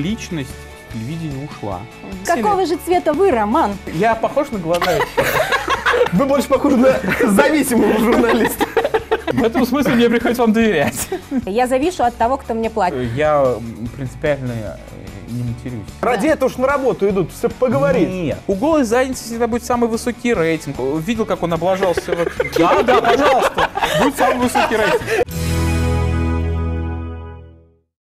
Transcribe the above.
Личность телевидения ушла. Какого же цвета вы, Роман? Я похож на голодающего? Вы больше похожи на зависимого журналиста. В этом смысле мне приходится вам доверять. Я завишу от того, кто мне платит. Я принципиально э, не матерюсь. Ради этого уж на работу идут, все поговорить. Нет. У голой задницы всегда будет самый высокий рейтинг. Видел, как он облажался? Да, да, пожалуйста. Будет самый высокий рейтинг.